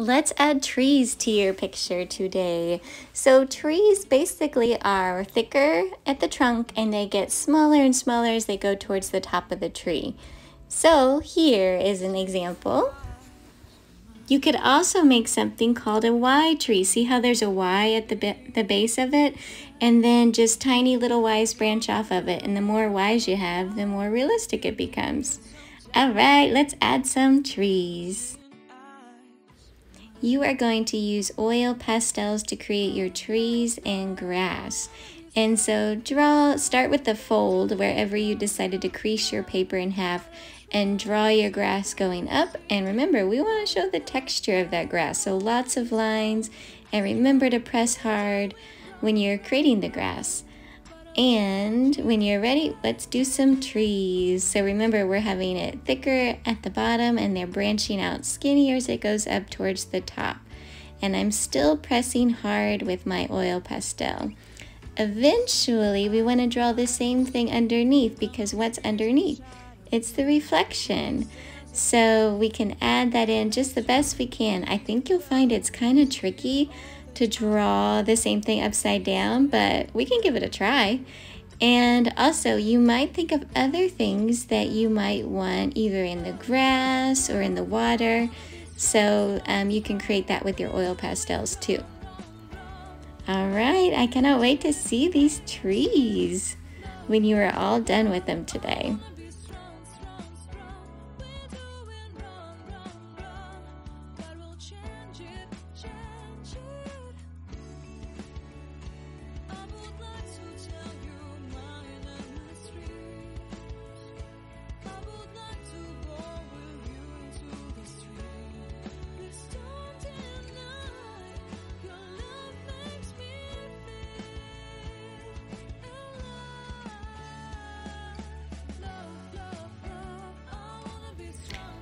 Let's add trees to your picture today. So trees basically are thicker at the trunk and they get smaller and smaller as they go towards the top of the tree. So here is an example. You could also make something called a Y tree. See how there's a Y at the, the base of it? And then just tiny little Ys branch off of it. And the more Ys you have, the more realistic it becomes. All right, let's add some trees. You are going to use oil pastels to create your trees and grass. And so draw, start with the fold wherever you decided to crease your paper in half and draw your grass going up. And remember, we want to show the texture of that grass. So lots of lines and remember to press hard when you're creating the grass. And when you're ready, let's do some trees. So remember, we're having it thicker at the bottom and they're branching out skinnier as it goes up towards the top. And I'm still pressing hard with my oil pastel. Eventually, we want to draw the same thing underneath because what's underneath? It's the reflection. So we can add that in just the best we can. I think you'll find it's kind of tricky to draw the same thing upside down, but we can give it a try. And also, you might think of other things that you might want either in the grass or in the water. So um, you can create that with your oil pastels too. All right, I cannot wait to see these trees when you are all done with them today.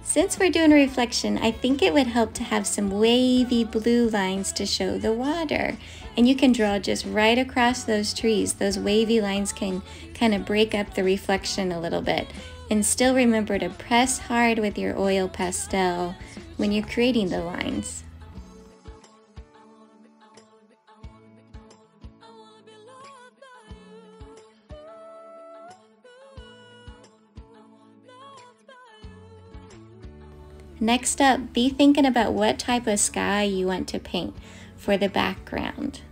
Since we're doing a reflection, I think it would help to have some wavy blue lines to show the water. And you can draw just right across those trees. Those wavy lines can kind of break up the reflection a little bit. And still remember to press hard with your oil pastel when you're creating the lines. Next up, be thinking about what type of sky you want to paint for the background.